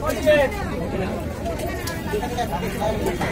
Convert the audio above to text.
オッケー